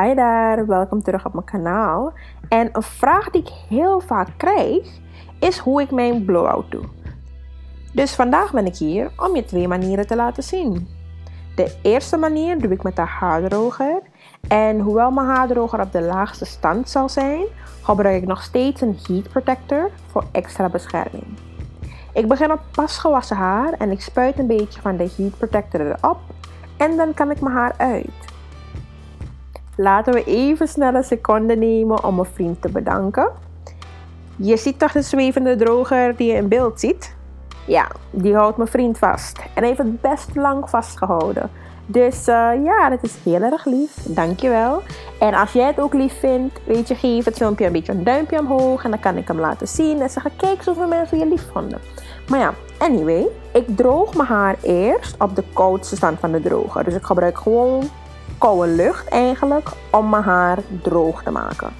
Hi daar, welkom terug op mijn kanaal. En een vraag die ik heel vaak krijg is hoe ik mijn blowout doe. Dus vandaag ben ik hier om je twee manieren te laten zien. De eerste manier doe ik met de haardroger. En hoewel mijn haardroger op de laagste stand zal zijn, gebruik ik nog steeds een heat protector voor extra bescherming. Ik begin op pas gewassen haar en ik spuit een beetje van de heat protector erop en dan kan ik mijn haar uit. Laten we even snel een seconde nemen om mijn vriend te bedanken. Je ziet toch de zwevende droger die je in beeld ziet? Ja, die houdt mijn vriend vast. En hij heeft het best lang vastgehouden. Dus uh, ja, dat is heel erg lief. Dankjewel. En als jij het ook lief vindt, weet je, geef het filmpje een beetje een duimpje omhoog. En dan kan ik hem laten zien. En zeggen, kijk zoveel mensen je lief vonden. Maar ja, anyway. Ik droog mijn haar eerst op de koudste stand van de droger. Dus ik gebruik gewoon koude lucht eigenlijk om mijn haar droog te maken.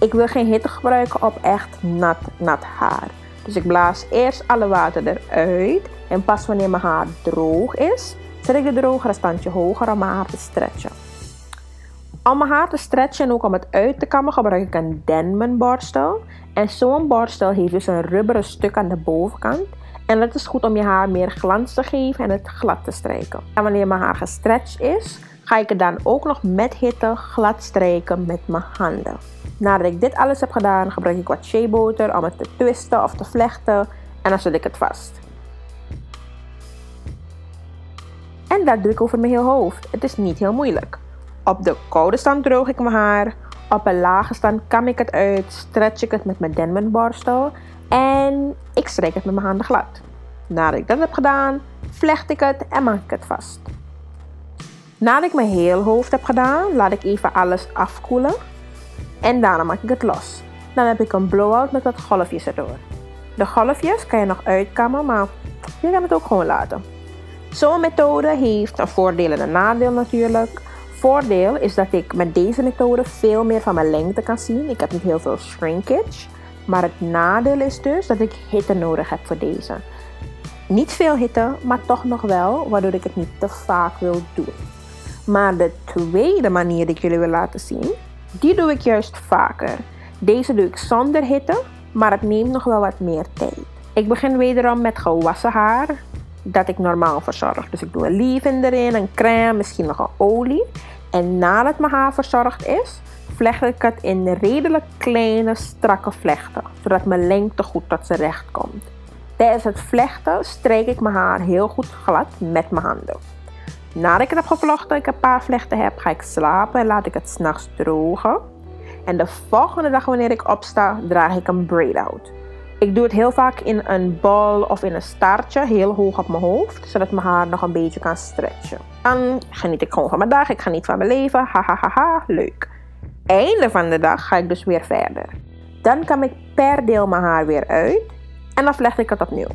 Ik wil geen hitte gebruiken op echt nat, nat haar. Dus ik blaas eerst alle water eruit. En pas wanneer mijn haar droog is, zet ik de droger een standje hoger om mijn haar te stretchen. Om mijn haar te stretchen en ook om het uit te kammen gebruik ik een Denman borstel. En zo'n borstel heeft dus een rubberen stuk aan de bovenkant. En dat is goed om je haar meer glans te geven en het glad te strijken. En wanneer mijn haar gestretched is, ga ik het dan ook nog met hitte glad strijken met mijn handen. Nadat ik dit alles heb gedaan, gebruik ik wat shea butter om het te twisten of te vlechten en dan zet ik het vast. En dat doe ik over mijn heel hoofd. Het is niet heel moeilijk. Op de koude stand droog ik mijn haar. Op een lage stand kam ik het uit, stretch ik het met mijn Denman borstel en ik strijk het met mijn handen glad. Nadat ik dat heb gedaan, vlecht ik het en maak ik het vast. Nadat ik mijn heel hoofd heb gedaan, laat ik even alles afkoelen. En daarna maak ik het los. Dan heb ik een blowout met wat golfjes erdoor. De golfjes kan je nog uitkammen, maar je kan het ook gewoon laten. Zo'n methode heeft een voordeel en een nadeel natuurlijk. Voordeel is dat ik met deze methode veel meer van mijn lengte kan zien. Ik heb niet heel veel shrinkage. Maar het nadeel is dus dat ik hitte nodig heb voor deze. Niet veel hitte, maar toch nog wel, waardoor ik het niet te vaak wil doen. Maar de tweede manier die ik jullie wil laten zien, die doe ik juist vaker. Deze doe ik zonder hitte, maar het neemt nog wel wat meer tijd. Ik begin wederom met gewassen haar, dat ik normaal verzorg. Dus ik doe een leave-in erin, een crème, misschien nog een olie. En nadat mijn haar verzorgd is, vlecht ik het in redelijk kleine, strakke vlechten, zodat mijn lengte goed tot zijn recht komt. Tijdens het vlechten strijk ik mijn haar heel goed glad met mijn handen. Nadat ik het heb gevlochten, ik een paar vlechten heb, ga ik slapen en laat ik het s'nachts drogen. En de volgende dag wanneer ik opsta, draag ik een braid out. Ik doe het heel vaak in een bal of in een staartje, heel hoog op mijn hoofd, zodat mijn haar nog een beetje kan stretchen. Dan geniet ik gewoon van mijn dag, ik geniet van mijn leven, ha ha ha ha, leuk. Einde van de dag ga ik dus weer verder. Dan kam ik per deel mijn haar weer uit en dan vlecht ik het opnieuw.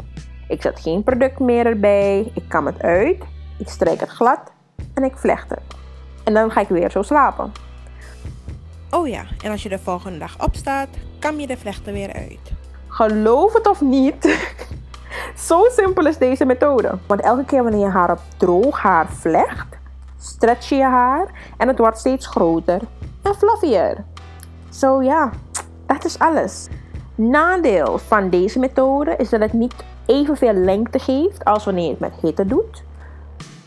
Ik zet geen product meer erbij, ik kam het uit ik strijk het glad en ik vlecht het. En dan ga ik weer zo slapen. Oh ja, en als je de volgende dag opstaat, kam je de vlechten weer uit. Geloof het of niet, zo simpel is deze methode. Want elke keer wanneer je haar op droog haar vlecht, stretch je je haar en het wordt steeds groter en fluffier. Zo ja, dat is alles. Nadeel van deze methode is dat het niet evenveel lengte geeft als wanneer je het met hitte doet.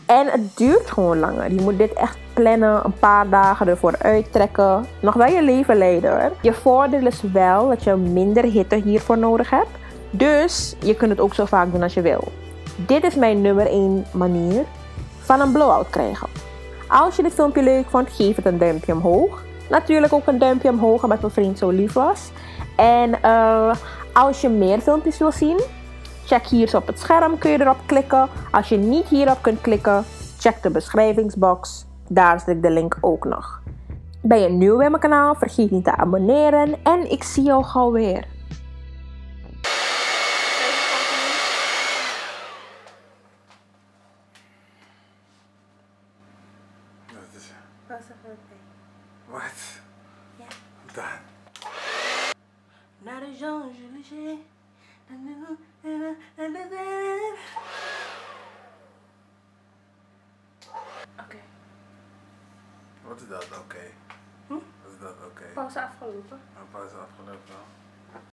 En het duurt gewoon langer. Je moet dit echt plannen, een paar dagen ervoor uittrekken. Nog wel je leven leiden. Je voordeel is wel dat je minder hitte hiervoor nodig hebt. Dus je kunt het ook zo vaak doen als je wil. Dit is mijn nummer 1 manier van een blowout krijgen. Als je dit filmpje leuk vond, geef het een duimpje omhoog. Natuurlijk ook een duimpje omhoog omdat mijn vriend zo lief was. En uh, als je meer filmpjes wil zien, Check hier op het scherm, kun je erop klikken. Als je niet hierop kunt klikken, check de beschrijvingsbox. Daar ik de link ook nog. Ben je nieuw bij mijn kanaal, vergeet niet te abonneren en ik zie jou gauw weer. Wat? Ja. Dan. Naar de Jean-Jules. Oké. Wat is dat? Oké. Wat is dat? Oké. Pauze afgelopen. Mijn pauze afgelopen.